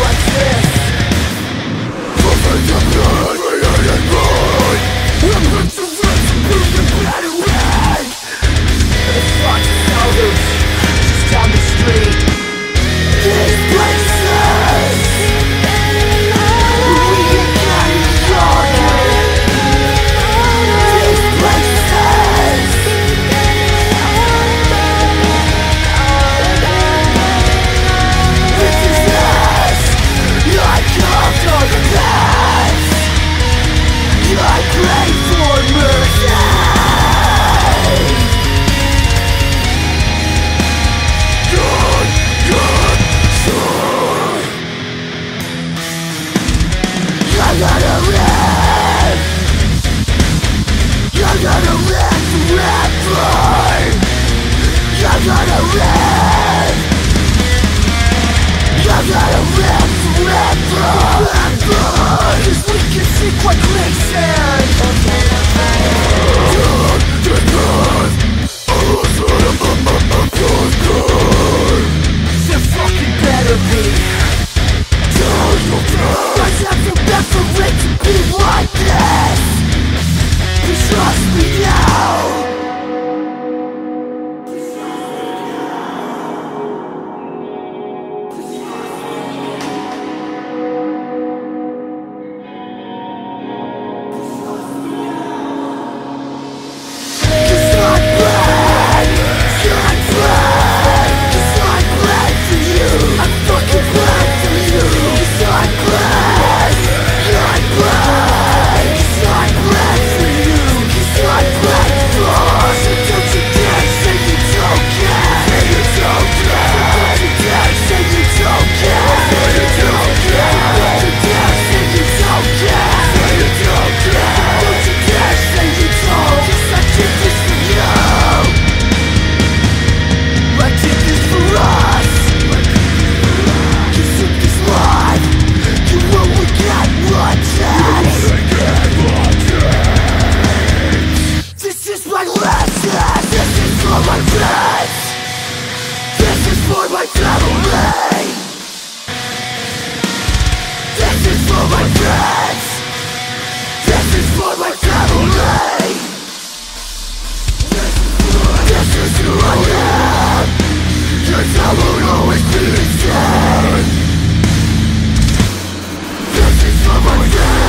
I Let's retro! His wicked quite reason This is for my friends. This is for my family This is who I am. Yes, I will always be This is for my friends.